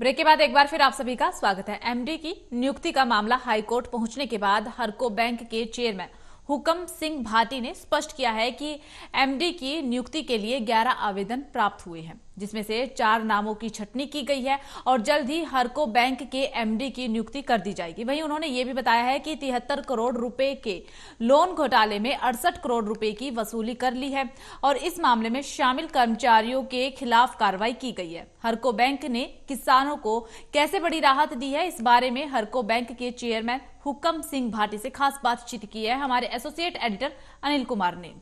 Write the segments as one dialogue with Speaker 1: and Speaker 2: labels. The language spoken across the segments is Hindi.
Speaker 1: ब्रेक के बाद एक बार फिर आप सभी का स्वागत है। एमडी की नियुक्ति का मामला हाईकोर्ट पहुँचने के बाद हरको बैंक के चेयरमैन हुकम सिंह भाटी ने स्पष्ट किया है कि एमडी की नियुक्ति के लिए 11 आवेदन प्राप्त हुए हैं। जिसमें से चार नामों की छटनी की गई है और जल्द ही हरको बैंक के एमडी की नियुक्ति कर दी जाएगी। वहीं उन्होंने ये भी बताया है कि तिहत्तर करोड़ रुपए के लोन घोटाले में अड़सठ करोड़ रुपए की वसूली कर ली है और इस मामले में शामिल कर्मचारियों के खिलाफ कार्रवाई की गई है। हरको बैंक ने किसानों को कैसे बड़ी राहत दी है? इस बारे में हरको बैंक के चेयरमैन हुक्म सिंह भाटी से खास बातचीत की है। हमारे एसोसिएट एडिटर अनिल कुमार ने।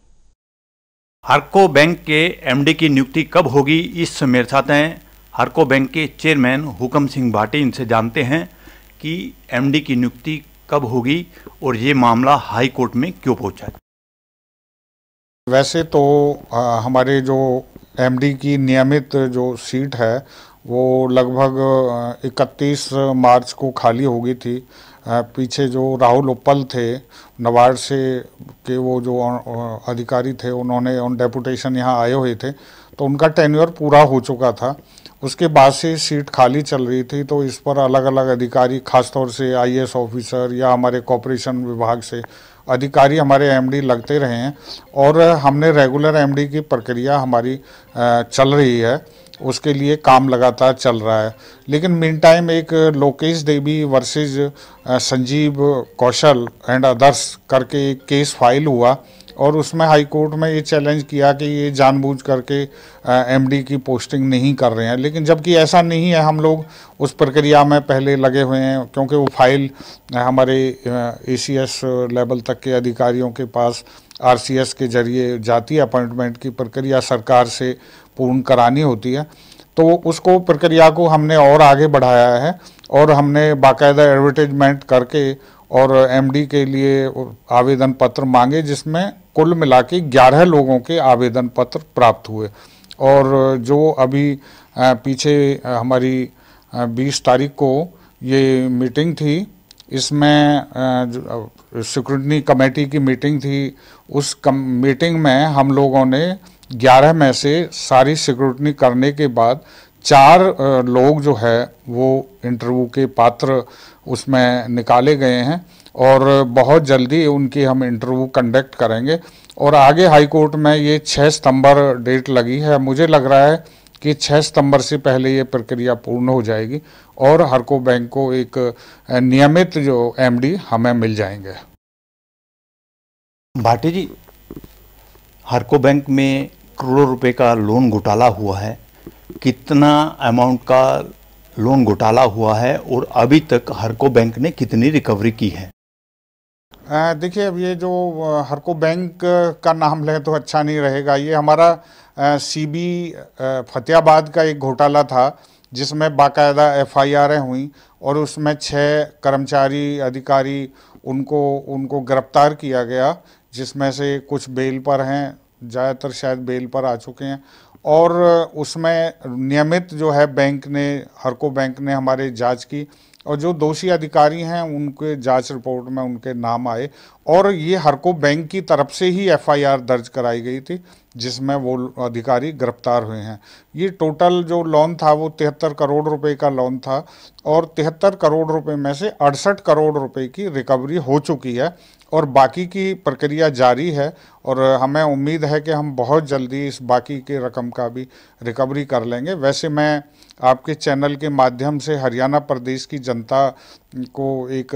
Speaker 2: हरको बैंक के एमडी की नियुक्ति कब होगी इस मेरे साथ हैं। हरको बैंक के चेयरमैन हुकम सिंह भाटी इनसे जानते हैं कि एमडी की नियुक्ति कब होगी और ये मामला हाई कोर्ट में क्यों पहुँचा
Speaker 3: वैसे तो आ, हमारे जो एमडी की नियमित जो सीट है वो लगभग 31 मार्च को खाली हो गई थी। पीछे जो राहुल उपल थे नवाड़ से के वो जो अधिकारी थे, उन्होंने ऑन डेपुटेशन यहाँ आए हुए थे तो उनका टेन्योर पूरा हो चुका था। उसके बाद से सीट खाली चल रही थी तो इस पर अलग अलग अधिकारी, खासतौर से आईएएस ऑफिसर या हमारे कॉपरेशन विभाग से, अधिकारी हमारे एमडी लगते रहे हैं, और हमने रेगुलर एमडी की प्रक्रिया हमारी चल रही है। उसके लिए काम लगातार चल रहा है। लेकिन मीन टाइम एक Lokesh Devi versus Sanjeev Kaushal and others करके एक केस फ़ाइल हुआ और उसमें हाई कोर्ट में ये चैलेंज किया कि ये जानबूझ करके एमडी की पोस्टिंग नहीं कर रहे हैं। लेकिन जबकि ऐसा नहीं है, हम लोग उस प्रक्रिया में पहले लगे हुए हैं क्योंकि वो फ़ाइल हमारे एसीएस लेवल तक के अधिकारियों के पास आरसीएस के ज़रिए जाती अपॉइंटमेंट की प्रक्रिया सरकार से पूर्ण करानी होती है तो उसको प्रक्रिया को हमने और आगे बढ़ाया है और हमने बाकायदा एडवर्टीजमेंट करके और एमडी के लिए आवेदन पत्र मांगे, जिसमें कुल मिला के ग्यारह लोगों के आवेदन पत्र प्राप्त हुए। और जो अभी पीछे हमारी बीस तारीख को ये मीटिंग थी इसमें सिक्योरिटी कमेटी की मीटिंग थी उस कम, मीटिंग में हम लोगों ने 11 में से सारी सिक्योरिटी करने के बाद चार लोग जो है वो इंटरव्यू के पात्र उसमें निकाले गए हैं और बहुत जल्दी उनकी हम इंटरव्यू कंडक्ट करेंगे। और आगे हाई कोर्ट में ये 6 सितंबर डेट लगी है। मुझे लग रहा है कि 6 सितंबर से पहले ये प्रक्रिया पूर्ण हो जाएगी और हरको बैंक को एक नियमित जो एमडी हमें मिल जाएँगे।
Speaker 2: भाटी जी हरको बैंक में करोड़ों रुपए का लोन घोटाला हुआ है। कितना अमाउंट का लोन घोटाला हुआ है और अभी तक हरको बैंक ने कितनी रिकवरी की है?
Speaker 3: देखिए अब ये जो हरको बैंक का नाम ले तो अच्छा नहीं रहेगा। ये हमारा सीबी फतेहाबाद का एक घोटाला था, जिसमें बाकायदा एफआईआरें हुई और उसमें छः कर्मचारी, अधिकारी उनको उनको गिरफ़्तार किया गया, जिसमें से कुछ बेल पर हैं, ज़्यादातर शायद बेल पर आ चुके हैं। और उसमें नियमित जो है बैंक ने हरको बैंक ने हमारे जाँच की और जो दोषी अधिकारी हैं, उनके जाँच रिपोर्ट में उनके नाम आए और ये हरको बैंक की तरफ़ से ही एफआईआर दर्ज कराई गई थी, जिसमें वो अधिकारी गिरफ़्तार हुए हैं। ये टोटल जो लोन था, वो तिहत्तर करोड़ रुपए का लोन था और तिहत्तर करोड़ रुपए में से अड़सठ करोड़ रुपए की रिकवरी हो चुकी है और बाकी की प्रक्रिया जारी है और हमें उम्मीद है कि हम बहुत जल्दी इस बाकी की रकम का भी रिकवरी कर लेंगे। वैसे मैं आपके चैनल के माध्यम से हरियाणा प्रदेश की जनता को एक,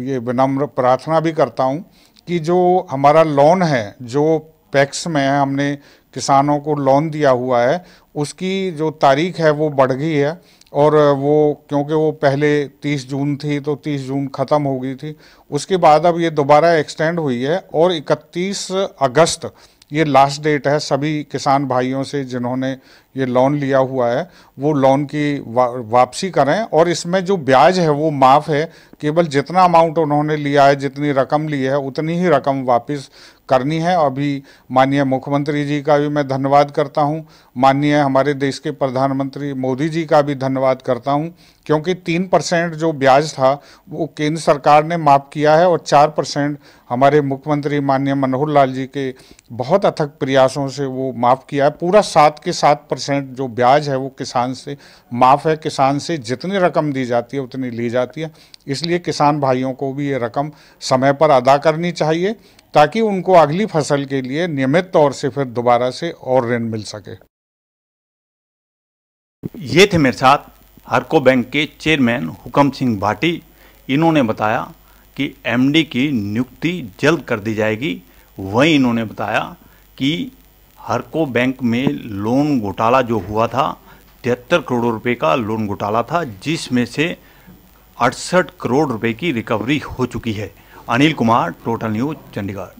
Speaker 3: ये विनम्र प्रार्थना भी करता हूँ कि जो हमारा लोन है, जो पैक्स में हमने किसानों को लोन दिया हुआ है, उसकी जो तारीख है वो बढ़ गई है और वो, क्योंकि वो पहले 30 जून थी तो 30 जून ख़त्म हो गई थी, उसके बाद अब ये दोबारा एक्सटेंड हुई है और 31 अगस्त ये लास्ट डेट है सभी किसान भाइयों से जिन्होंने ये लोन लिया हुआ है वो लोन की वा, वापसी करें और इसमें जो ब्याज है वो माफ़ है। केवल जितना अमाउंट उन्होंने लिया है जितनी रकम ली है उतनी ही रकम वापस करनी है। अभी माननीय मुख्यमंत्री जी का भी मैं धन्यवाद करता हूँ। माननीय हमारे देश के प्रधानमंत्री मोदी जी का भी धन्यवाद करता हूँ क्योंकि तीन परसेंट जो ब्याज था वो केंद्र सरकार ने माफ़ किया है और चार परसेंट हमारे मुख्यमंत्री माननीय मनोहर लाल जी के बहुत अथक प्रयासों से वो माफ़ किया है। पूरा सात के सात परसेंट जो ब्याज है वो किसान से माफ़ है। किसान से जितनी रकम दी जाती है, उतनी ली जाती है। इसलिए किसान भाइयों को भी ये रकम समय पर अदा करनी चाहिए, ताकि उनको अगली फ़सल के लिए नियमित तौर से फिर दोबारा से और ऋण मिल सके।
Speaker 2: ये थे मेरे साथ हरको बैंक के चेयरमैन हुकम सिंह भाटी। इन्होंने बताया कि एमडी की नियुक्ति जल्द कर दी जाएगी। वहीं इन्होंने बताया कि हरको बैंक में लोन घोटाला जो हुआ था, तिहत्तर करोड़ रुपए का लोन घोटाला था, जिसमें से अड़सठ करोड़ रुपए की रिकवरी हो चुकी है। Anil Kumar total news Chandigarh.